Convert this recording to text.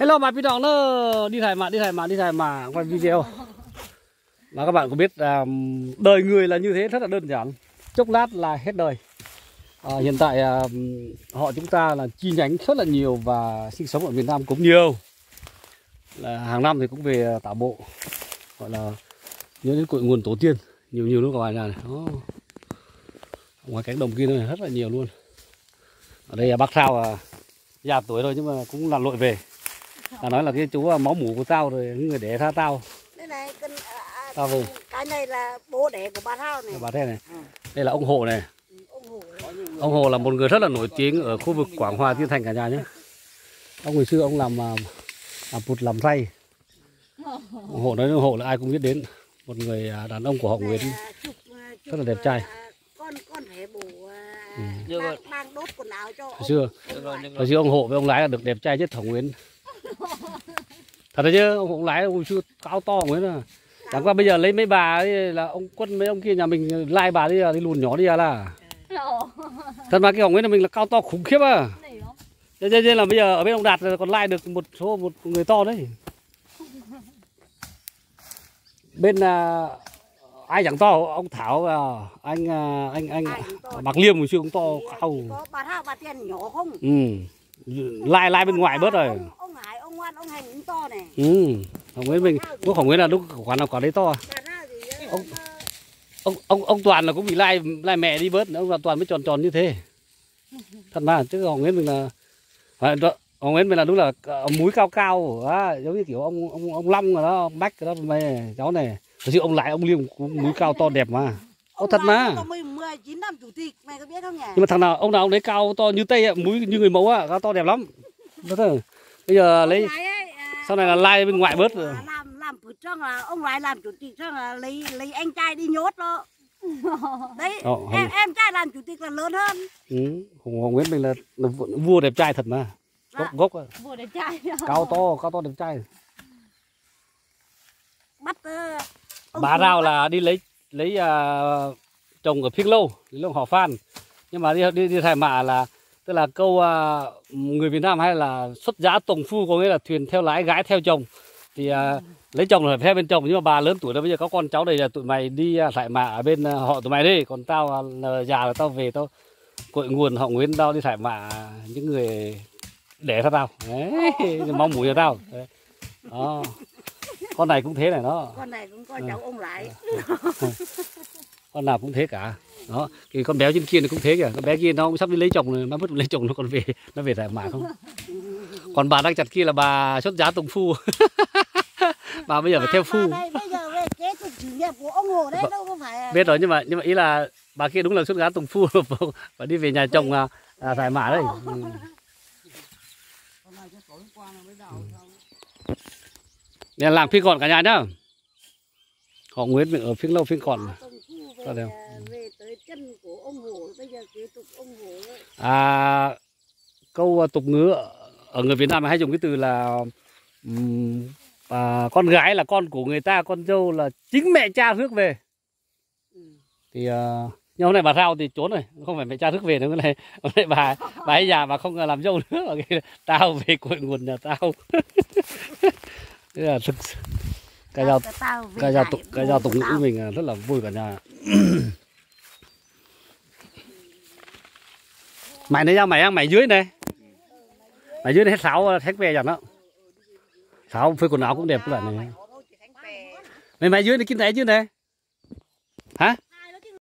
Hello màพี่น้องnó điถ่ายmà điถ่ายmà điถ่ายmà quay video mà các bạn có biết à, đời người là như thế rất là đơn giản chốc lát là hết đời à, hiện tại à, họ chúng ta là chi nhánh rất là nhiều và sinh sống ở miền Nam cũng nhiều là hàng năm thì cũng về tả bộ gọi là nhớ đến cội nguồn tổ tiên nhiều nhiều luôn các bạn này Đó. ngoài cánh đồng kia này rất là nhiều luôn ở đây là bác Thao à, già tuổi rồi nhưng mà cũng là lội về ta nói là cái chú à, máu mủ của tao rồi những người để tha tao Đây này, cần, à, à, Tao về. cái này là bố đẻ của bà Thao này. bà thế này Ừ. đây là ông Hồ này Ừ, Ông Hổ này. ông Hồ là một người rất là nổi tiếng ở khu vực Quảng Hòa Tiên Thành cả nhà nhé ông ngày xưa ông làm à, làm bụt làm ray ông Hồ nói ông Hồ là ai cũng biết đến một người à, đàn ông của họ Nguyễn à, à, rất là đẹp trai. à, Con con bố à, Ừ. Vậy. đang đốt quần áo cho hồi ông- xưa hồi xưa ông Hộ với ông Lái là được đẹp trai nhất Thảo Nguyễn thật đấy chứ ông Hộ Lái hồi xưa cao to Nguyễn à chẳng qua bây giờ lấy mấy bà ấy là ông quân mấy ông kia nhà mình lai bà đi đi lùn nhỏ đi à là. Thật mà cái ông Nguyễn là mình là cao to khủng khiếp à. Cho nên là bây giờ ở bên ông Đạt là còn lai được một số một người to đấy. Bên à, ai chẳng to? Ông Thảo à, anh à, anh anh cũng. Bạc Liêm hồi xưa cũng to cao. bà Thao bà Tiền nhỏ không? ừ. Lai lai bên ngoài bớt rồi Ông, ông Hải, ông Ngoan, ông Hành cũng to này. ừ Hồng Nguyễn mình lúc Hồng Nguyễn là lúc quả nào quả đấy to thì Ông- ông, à, ông ông ông Toàn là cũng bị lai lai mẹ đi bớt ông Toàn mới tròn tròn như thế. Thật mà chứ Hồng Nguyễn mình là à, Hồng Nguyễn mình là đúng là ờ, múi cao cao á, giống như kiểu ông ông ông Long rồi đó ông Bách rồi đó mày cháu này. Thật sự ông lại ông Liêm cũng múi cao to đẹp mà. Ông thật mà. có 10, 19 năm chủ tịch, mày có biết không nhỉ? nhưng mà thằng nào ông nào ông đấy cao to như tây ạ múi như người mẫu á cao to đẹp lắm. Đó thôi bây giờ lấy à, sau này là lai bên ngoại bớt rồi. À, làm làm phụ trăng là ông lại làm chủ tịch trăng là lấy lấy anh trai đi nhốt đó. Đấy Ồ, em em trai làm chủ tịch là lớn hơn. Ừ. Hồng, Hồng Nguyễn mình là, là vua đẹp trai thật mà. Gốc Dạ. gốc á. Vừa đẹp trai. Cao to cao to đẹp trai. Bắt ờ, ông bà chủ rào bắt- là đi lấy lấy à, chồng ở phiêng lâu lấy lâu họ phan. Nhưng mà đi đi đi thải mạ là tức là câu à, người Việt Nam hay là xuất giá tổng phu có nghĩa là thuyền theo lái gái theo chồng. Thì à, lấy chồng là phải theo bên chồng nhưng mà bà lớn tuổi rồi bây giờ có con cháu đây là tụi mày đi à, thải mạ ở bên à, họ tụi mày đi. Còn tao à, là già là tao về tao cội nguồn họ Nguyễn tao đi thải mạ những người để theo tao. Đấy mong mủi cho tao. Đấy. đó. Con này cũng thế này đó. Con này cũng Ờ. có cháu ông lại. Con nào cũng thế cả đó thì con béo trên kia nó cũng thế kìa. Con bé kia nó cũng sắp đi lấy chồng rồi nó mất lấy chồng nó còn về nó về tại mà không? Còn bà đang chặt kia là bà xuất giá tùng phu. Bà bây giờ phải theo phu. Là- biết rồi nhưng mà nhưng mà ý là bà kia đúng là xuất giá tùng phu. Và đi về nhà chồng à, à tại mã đấy. Ừ. Nè, làm phiên còn cả nhà nhá. Họ Nguyễn mình ở phiên lâu phiên còn về, đều? à, về tới chân của ông Hồ bây giờ kế tục ông Hồ ấy. À, câu à, tục ngữ ở người Việt Nam hay dùng cái từ là à, con gái là con của người ta, con dâu là chính mẹ cha rước về. Thì à, nhưng hôm nay bà Rao thì trốn rồi, không phải mẹ cha rước về nữa, hôm nay, hôm nay bà bà ấy già bà không làm dâu nữa, bà kêu tao về cội nguồn nhà tao. Thế là thực cái giao cái giao tục cái giao tục của ngữ mình à, rất là vui cả nhà. mày này ra mày ăn mày dưới này mày dưới này hết sáu thét về chẳng đó sáu phơi quần áo cũng đẹp các bạn này. Mày mày dưới này kim thấy chứ này hả